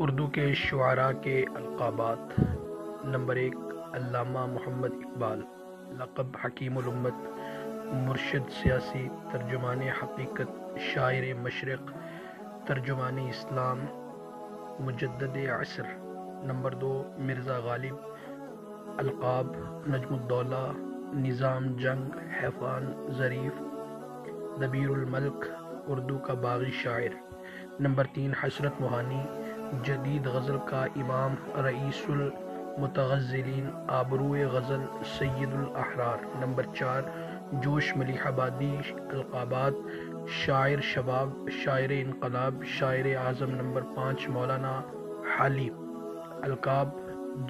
उर्दू के शुआरा के अलक़ाबात। नंबर एक, अल्लामा मोहम्मद इकबाल, लक़ब हकीमुलुम्मत मुर्शद सियासी, तर्जुमान हकीकत, शायर मशरक़, तर्जुमान इस्लाम मुजद असर। नंबर दो, मिर्ज़ा गालिब, अलक़ाब, नजमुद्दौला, निज़ाम जंग, हैफ़ान, ज़रीफ़ नबीरमल्क उर्दू का बागी शायर। नंबर तीन हसरत मोहानी जदीद गज़ल का इमाम रईसुलमतगज़लिन आबरू गज़ल सैदुलहरार नंबर चार, जोश मलिहाबादी अलकाबात शायर शबाब, शायर इनकलाब, शायर आज़म। नंबर पाँच, मौलाना हाली अलकाब,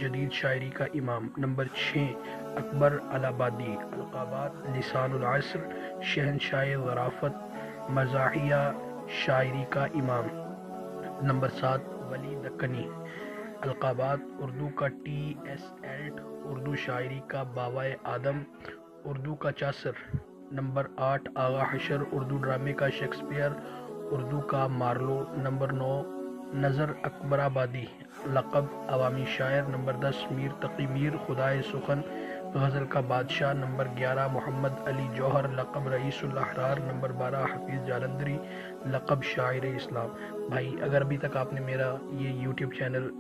जदीद शायरी का इमाम। नंबर छः, अकबर अलाबादी अलकाबात लिसानसर शहनशाह वराफत मज़ाहिया शायरी का इमाम। नंबर सात वली दक्कनी अलकाबात उर्दू का टी एस एल्ट उर्दू शायरी का बाबा आदम, उर्दू का चासर, नंबर आठ आगा हशर, उर्दू ड्रामे का शेक्सपियर, उर्दू का मार्लो, नंबर नौ नज़र अकबराबादी, लक़ब अवामी शायर, नंबर दस मीर तकी मीर, खुदाए सुखन गज़ल का बादशाह नंबर ग्यारह मोहम्मद अली जौहर, लक़ब रईसुल्लाहरार नंबर बारह हफीज़ जालंधरी, लक़ब शायर इस्लाम। भाई, अगर अभी तक आपने मेरा ये YouTube channel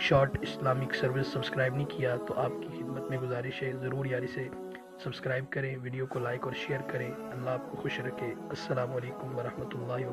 short Islamic service subscribe नहीं किया तो आपकी खिदमत में गुजारिश है। ज़रूर यार इसे सब्सक्राइब करें वीडियो को लाइक और शेयर करें। अल्लाह आपको खुश रखे। अस्सलाम वालेकुम वरहमतुल्लाहि